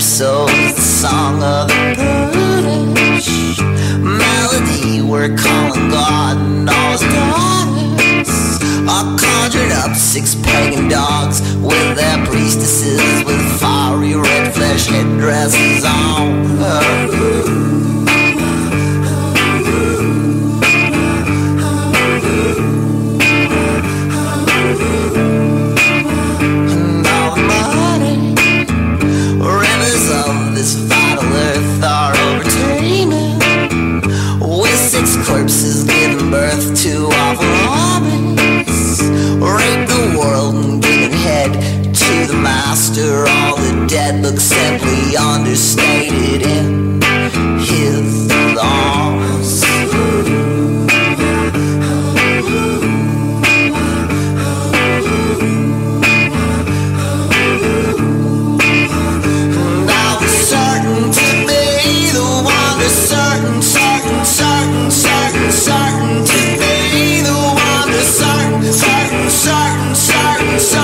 souls, the song of the brutish melody. We're calling God and all his daughters. All conjured up six pagan dogs with their priestesses with fiery red flesh headdresses. look simply understated in his arms. certain, certain, certain, certain